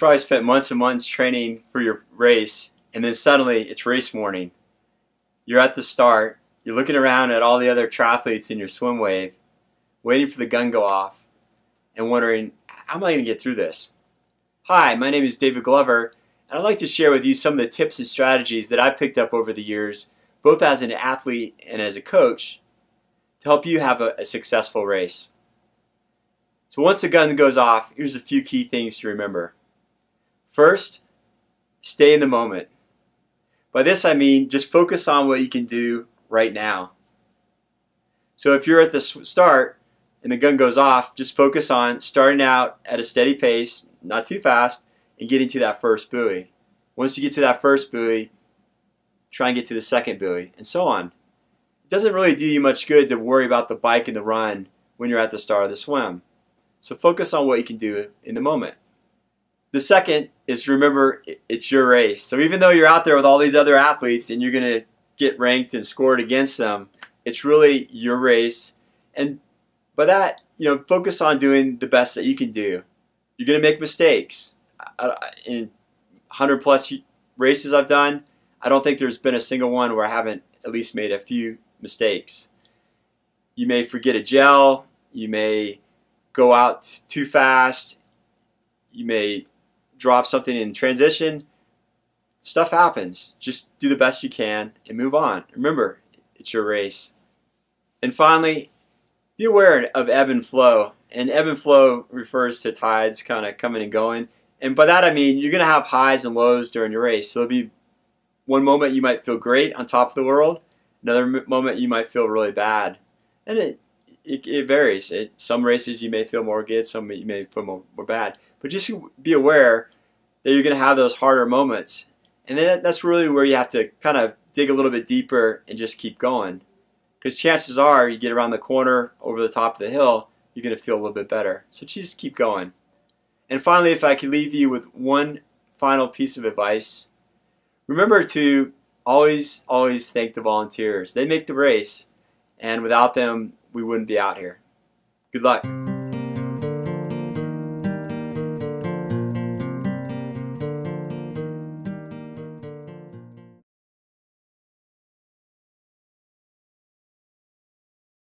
probably spent months and months training for your race, and then suddenly it's race morning. You're at the start, you're looking around at all the other triathletes in your swim wave, waiting for the gun to go off, and wondering, how am I going to get through this? Hi, my name is David Glover, and I'd like to share with you some of the tips and strategies that I've picked up over the years, both as an athlete and as a coach, to help you have a, a successful race. So once the gun goes off, here's a few key things to remember. First, stay in the moment. By this I mean just focus on what you can do right now. So if you're at the start and the gun goes off, just focus on starting out at a steady pace, not too fast, and getting to that first buoy. Once you get to that first buoy, try and get to the second buoy, and so on. It doesn't really do you much good to worry about the bike and the run when you're at the start of the swim. So focus on what you can do in the moment. The second is remember it's your race. So even though you're out there with all these other athletes and you're going to get ranked and scored against them, it's really your race. And by that, you know, focus on doing the best that you can do. You're going to make mistakes. In 100 plus races I've done, I don't think there's been a single one where I haven't at least made a few mistakes. You may forget a gel, you may go out too fast, you may drop something in transition, stuff happens. Just do the best you can and move on. Remember, it's your race. And finally, be aware of ebb and flow. And ebb and flow refers to tides kind of coming and going. And by that I mean you're going to have highs and lows during your race. So there'll be one moment you might feel great on top of the world, another moment you might feel really bad. And it, it, it varies. It, some races you may feel more good, some you may feel more, more bad. But just be aware that you're going to have those harder moments. And then that's really where you have to kind of dig a little bit deeper and just keep going. Because chances are you get around the corner over the top of the hill, you're going to feel a little bit better. So just keep going. And finally, if I could leave you with one final piece of advice, remember to always, always thank the volunteers. They make the race, and without them, we wouldn't be out here. Good luck.